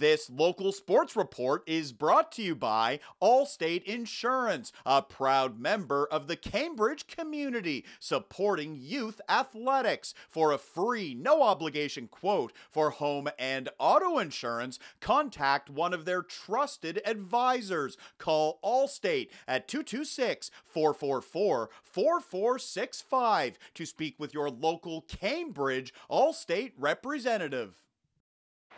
This local sports report is brought to you by Allstate Insurance, a proud member of the Cambridge community, supporting youth athletics. For a free, no obligation quote for home and auto insurance, contact one of their trusted advisors. Call Allstate at 226 444 4465 to speak with your local Cambridge Allstate representative.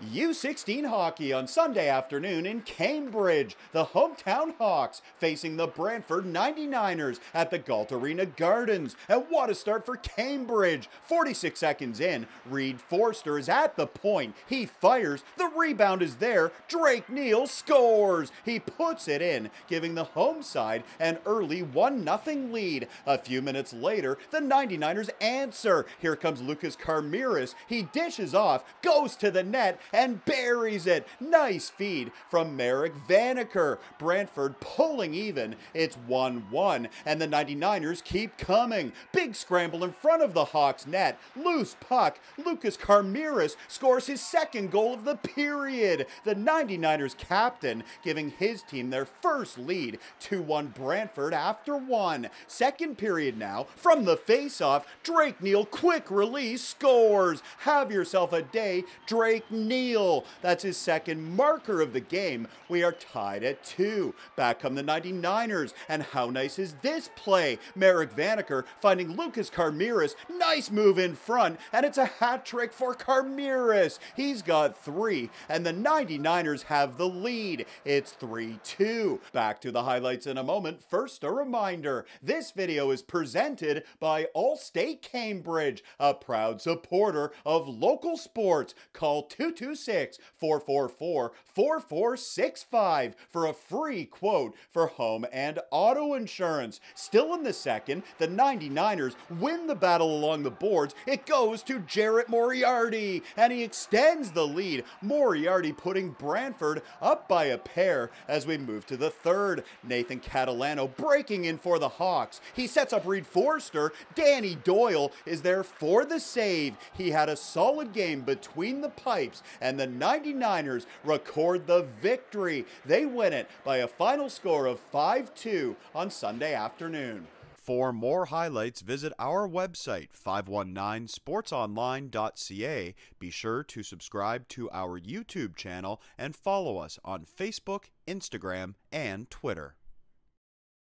U16 hockey on Sunday afternoon in Cambridge. The hometown Hawks facing the Brantford 99ers at the Galt Arena Gardens. And what a start for Cambridge. 46 seconds in, Reed Forster is at the point. He fires. The rebound is there. Drake Neal scores. He puts it in, giving the home side an early 1 0 lead. A few minutes later, the 99ers answer. Here comes Lucas Carmiris. He dishes off, goes to the net, and buries it. Nice feed from Merrick Vanaker. Brantford pulling even. It's 1 1, and the 99ers keep coming. Big scramble in front of the Hawks net. Loose puck. Lucas Carmiris scores his second goal of the period. The 99ers captain giving his team their first lead 2 1 Brantford after one. Second period now from the faceoff. Drake Neal, quick release, scores. Have yourself a day, Drake Neal. That's his second marker of the game. We are tied at two. Back come the 99ers. And how nice is this play? Merrick Vanaker finding Lucas Carmiris. Nice move in front. And it's a hat trick for Carmiris. He's got three. And the 99ers have the lead. It's 3 2. Back to the highlights in a moment. First, a reminder this video is presented by Allstate Cambridge, a proud supporter of local sports. Call 226 444 4465 for a free quote for home and auto insurance. Still in the second, the 99ers win the battle along the boards. It goes to Jarrett Moriarty, and he extends the lead. Moriarty putting Brantford up by a pair as we move to the third. Nathan Catalano breaking in for the Hawks. He sets up Reed Forster. Danny Doyle is there for the save. He had a solid game between the pipes, and the 99ers record the victory. They win it by a final score of 5 2 on Sunday afternoon. For more highlights, visit our website, 519sportsonline.ca. Be sure to subscribe to our YouTube channel and follow us on Facebook, Instagram, and Twitter.